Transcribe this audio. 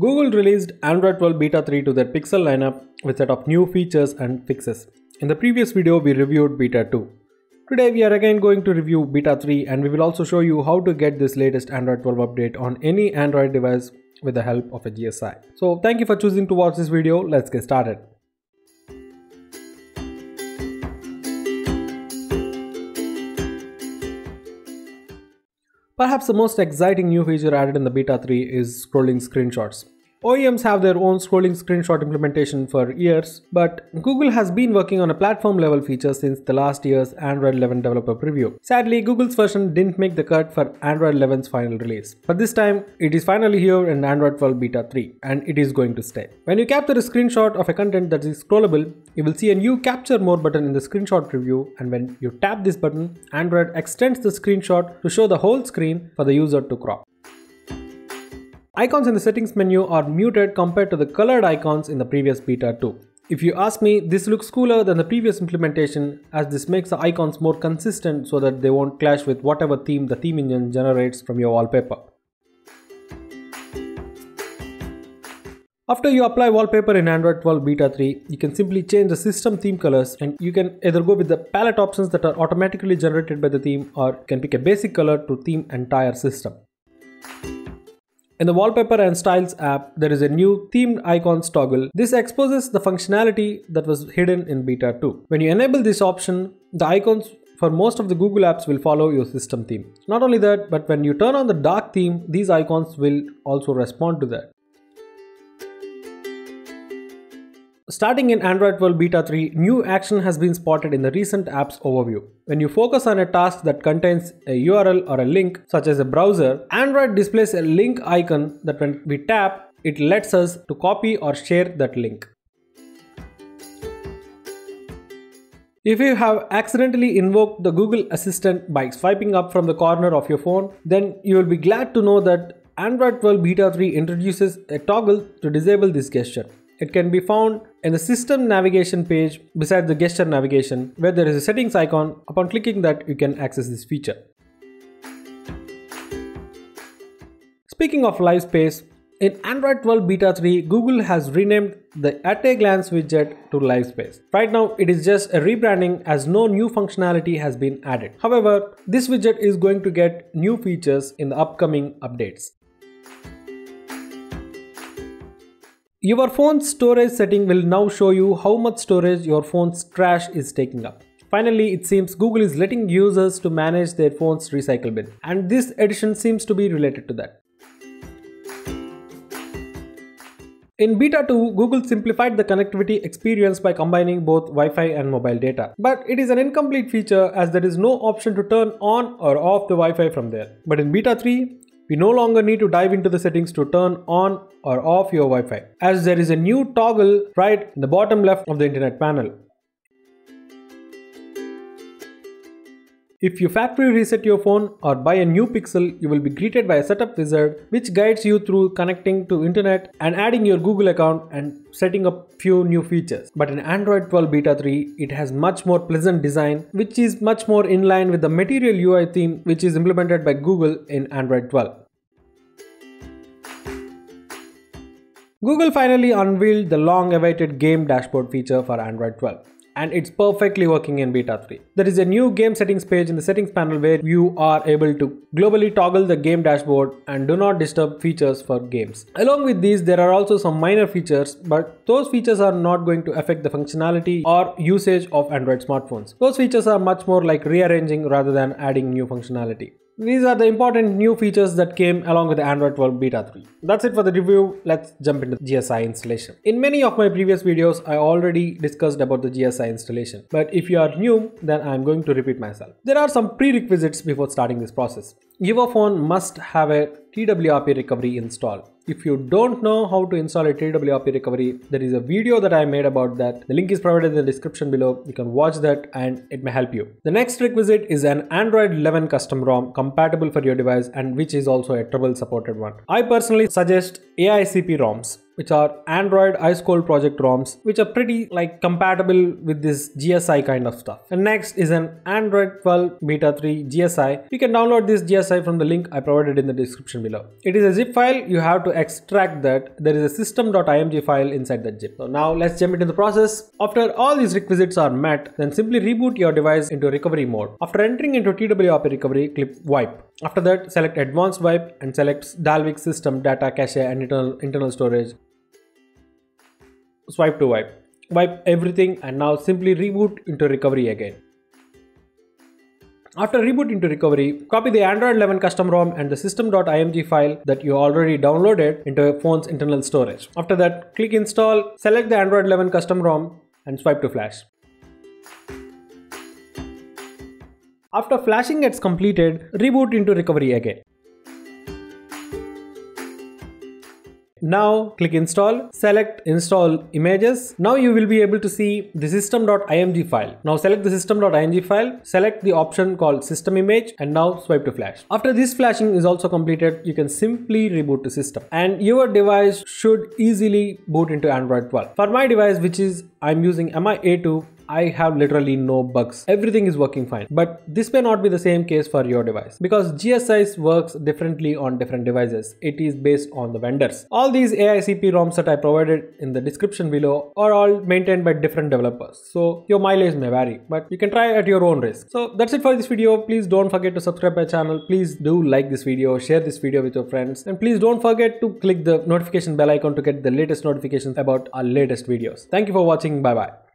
Google released Android 12 Beta 3 to their Pixel lineup with a set of new features and fixes. In the previous video, we reviewed Beta 2. Today, we are again going to review Beta 3 and we will also show you how to get this latest Android 12 update on any Android device with the help of a GSI. So thank you for choosing to watch this video. Let's get started. Perhaps the most exciting new feature added in the Beta 3 is scrolling screenshots. OEMs have their own scrolling screenshot implementation for years, but Google has been working on a platform level feature since the last year's Android 11 developer preview. Sadly, Google's version didn't make the cut for Android 11's final release. But this time, it is finally here in Android 12 Beta 3, and it is going to stay. When you capture a screenshot of a content that is scrollable, you will see a new Capture More button in the screenshot preview, and when you tap this button, Android extends the screenshot to show the whole screen for the user to crop. Icons in the settings menu are muted compared to the colored icons in the previous beta 2. If you ask me, this looks cooler than the previous implementation as this makes the icons more consistent so that they won't clash with whatever theme the theme engine generates from your wallpaper. After you apply wallpaper in Android 12 Beta 3, you can simply change the system theme colors and you can either go with the palette options that are automatically generated by the theme or can pick a basic color to theme entire system. In the Wallpaper and Styles app, there is a new themed icons toggle. This exposes the functionality that was hidden in Beta 2. When you enable this option, the icons for most of the Google apps will follow your system theme. Not only that, but when you turn on the dark theme, these icons will also respond to that. Starting in Android 12 Beta 3, new action has been spotted in the recent apps overview. When you focus on a task that contains a URL or a link, such as a browser, Android displays a link icon that when we tap, it lets us to copy or share that link. If you have accidentally invoked the Google Assistant by swiping up from the corner of your phone, then you will be glad to know that Android 12 Beta 3 introduces a toggle to disable this gesture. It can be found in the system navigation page beside the gesture navigation where there is a settings icon. Upon clicking that, you can access this feature. Speaking of live space, in Android 12 Beta 3, Google has renamed the At a Glance widget to Livespace. Right now, it is just a rebranding as no new functionality has been added. However, this widget is going to get new features in the upcoming updates. Your phone's storage setting will now show you how much storage your phone's trash is taking up. Finally, it seems Google is letting users to manage their phone's recycle bin and this addition seems to be related to that. In Beta 2, Google simplified the connectivity experience by combining both Wi-Fi and mobile data. But it is an incomplete feature as there is no option to turn on or off the Wi-Fi from there. But in Beta 3, we no longer need to dive into the settings to turn on or off your Wi-Fi as there is a new toggle right in the bottom left of the internet panel. If you factory reset your phone or buy a new Pixel, you will be greeted by a setup wizard which guides you through connecting to internet and adding your Google account and setting up few new features. But in Android 12 Beta 3, it has much more pleasant design which is much more in line with the Material UI theme which is implemented by Google in Android 12. Google finally unveiled the long awaited game dashboard feature for Android 12 and it's perfectly working in beta 3. There is a new game settings page in the settings panel where you are able to globally toggle the game dashboard and do not disturb features for games. Along with these, there are also some minor features, but those features are not going to affect the functionality or usage of Android smartphones. Those features are much more like rearranging rather than adding new functionality. These are the important new features that came along with the Android 12 Beta 3. That's it for the review. Let's jump into the GSI installation. In many of my previous videos, I already discussed about the GSI installation. But if you are new, then I'm going to repeat myself. There are some prerequisites before starting this process. Your phone must have a TWRP recovery installed. If you don't know how to install a TWRP recovery, there is a video that I made about that. The link is provided in the description below. You can watch that and it may help you. The next requisite is an Android 11 custom ROM compatible for your device and which is also a Treble supported one. I personally suggest AICP ROMs. Which are Android Ice Cold Project ROMs, which are pretty like compatible with this GSI kind of stuff. And next is an Android 12 Beta 3 GSI. You can download this GSI from the link I provided in the description below. It is a zip file, you have to extract that. There is a system.img file inside that zip. So now let's jump into the process. After all these requisites are met, then simply reboot your device into recovery mode. After entering into TWRP recovery, click wipe. After that, select advanced wipe and select Dalvik system, data, cache and internal, internal storage. Swipe to wipe. Wipe everything and now simply reboot into recovery again. After reboot into recovery, copy the Android 11 custom ROM and the system.img file that you already downloaded into your phone's internal storage. After that, click install, select the Android 11 custom ROM and swipe to flash. After flashing gets completed, reboot into recovery again. Now click install, select install images. Now you will be able to see the system.img file. Now select the system.img file, select the option called system image and now swipe to flash. After this flashing is also completed, you can simply reboot the system and your device should easily boot into Android 12. For my device which is I'm using MI A2 I have literally no bugs. Everything is working fine. But this may not be the same case for your device because GSIs works differently on different devices. It is based on the vendors. All these AICP ROMs that I provided in the description below are all maintained by different developers. So your mileage may vary, but you can try at your own risk. So that's it for this video. Please don't forget to subscribe my channel. Please do like this video, share this video with your friends, and please don't forget to click the notification bell icon to get the latest notifications about our latest videos. Thank you for watching. Bye bye.